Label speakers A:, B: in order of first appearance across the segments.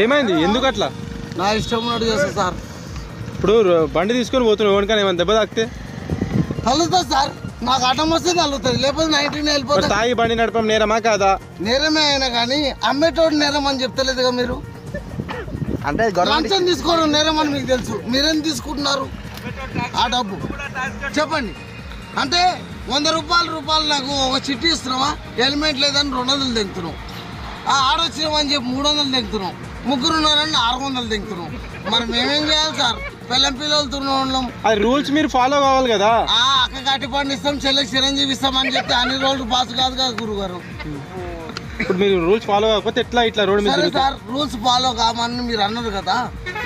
A: ఏమైంది? ఎందుకు అట్లా?
B: నా ఇష్టం ఉన్నట్టు చేస్తా సార్.
A: ఇప్పుడు ర- బండి తీసుకొని పోతున్నావు ఎవరికైనా ఏమైనా దెబ్బ తాకితే?
B: తల్లుతుంది సార్. నాకు ఆటం వస్తే తల్లుతుంది. లేకపోతే నైన్టీన్
A: మరి
B: వెళ్ళిపోతే.
A: తాగి బండి నడపడం నేరమా కాదా?
B: నేరమే అయినా కానీ అమ్మేటోడు నేరం అని చెప్తలేదుగా మీరు?
C: అంటే
B: లంచం తీసుకోవడం నేరం అని మీకు తెలుసు. మీరేం తీసుకుంటున్నారు? ఆ డబ్బు. చెప్పండి. అంటే వంద రూపాయల రూపాయలు నాకు ఒక చిట్టి ఇస్తున్నావా? హెల్మెట్ లేదని రెండు వందలు తెంగుతున్నావు ఆడొచ్చినామని చెప్పి మూడు వందలు తెంగుతున్నావు ముగ్గురు ఉన్నారని ఆరు వందలు తెంగుతున్నావు మరి మేమేం చేయాలి సార్? పిల్లం పిల్లలతో ఉన్నాం
A: అది రూల్స్ మీరు ఫాలో కావాలి కదా.
B: ఆ అక్క కట్టి పండు ఇస్తాం చెల్లెకి చిరంజీవి ఇస్తాం అని చెప్తే అన్ని రోజులు పాస్ కాదు కదా గురుగారు.
A: ఇప్పుడు మీరు రూల్స్ ఫాలో కాకపోతే ఎట్లా ఇట్లా రోడ్డు మీద
B: సరే రూల్స్ ఫాలో కామని మీరు అన్నారు కదా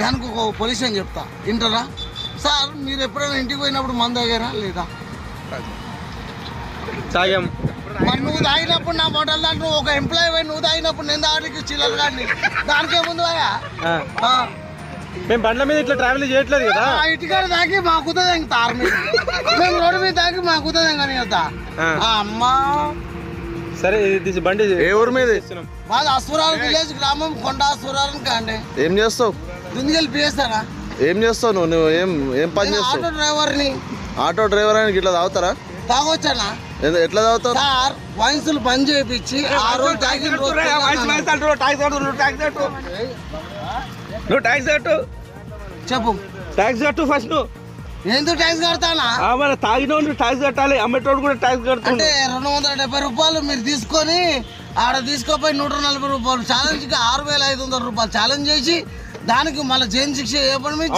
B: దానికి ఒక పొల్యూషన్ చెప్తా. వింటారా? సార్ మీరు ఎప్పుడైనా ఇంటికి పోయినప్పుడు మందు తాగారా లేదా?
A: తాగాం
B: మరి నువ్వు తాగినప్పుడు నా మోటార్ దాంట్లో ఒక ఎంప్లాయీ పోయి నువ్వు తాగినప్పుడు నేను తాగడానికి చిల్లలు కానీ దానికే ముందు.
A: మేము బండ్ల మీద ఇట్లా ట్రావెల్ చేయట్లేదు కదా?
B: ఇటుకాడ తాగి మా కుత తారు మీరు మేము రోడ్డు మీద తాగి మా కుత కానీ. అమ్మా.
A: సరే ఇది బండి
C: ఏ ఊరు మీద.
B: మాది అసురాలు విలేజ్ గ్రామం కొండ అసురాలు కాండి.
C: ఏం చేస్తావు?
B: దుందికెళ్ళి పియేస్తారా
C: ఏం చేస్తావు నువ్వు? నువ్వు ఏం ఏం పని చేస్తావు?
B: ఆటో డ్రైవర్ని.
C: ఆటో డ్రైవర్ అని ఇట్లా తాగుతారా?
B: తాగొచ్చానా
C: ఎట్లా తాగుతారు?
B: సార్ వయసులు బంద్ చేయించి ఆ రోజు రోజు
D: నువ్వు ట్యాక్స్ కట్టు
B: చెప్పు.
D: ట్యాక్స్ కట్టు ఫస్ట్ నువ్వు.
B: ఎందుకు ట్యాక్స్ కడతానా?
D: మరి తాగినోడు ట్యాక్స్ కట్టాలి అమ్మేటోడు కూడా ట్యాక్స్ కడుతుండు.
B: అంటే రెండు వందల డెబ్బై రూపాయలు మీరు తీసుకొని ఆడ తీసుకోపోయి నూట నలభై రూపాయలు ఛాలెంజ్కి ఆరు వేల ఐదు వందల రూపాయలు ఛాలెంజ్ చేసి దానికి మళ్ళీ జైన్ శిక్ష ఏ పని
D: మేము?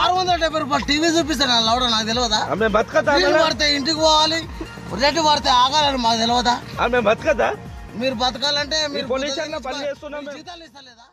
B: ఆరు వందల డెబ్బై రూపాయలు టీవీ చూపిస్తాను లౌడ నాకు తెలియదా? నీళ్ళు పడితే ఇంటికి పోవాలి రెడ్డి పడితే ఆగాలని మాకు తెలియదా?
D: ఆమె బతకదా
B: మీరు బతకాలంటే మీరు
D: మేము.
B: జీతాలు ఇస్తలేదా?